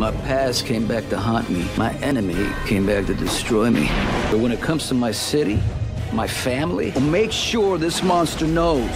My past came back to haunt me. My enemy came back to destroy me. But when it comes to my city, my family, I'll make sure this monster knows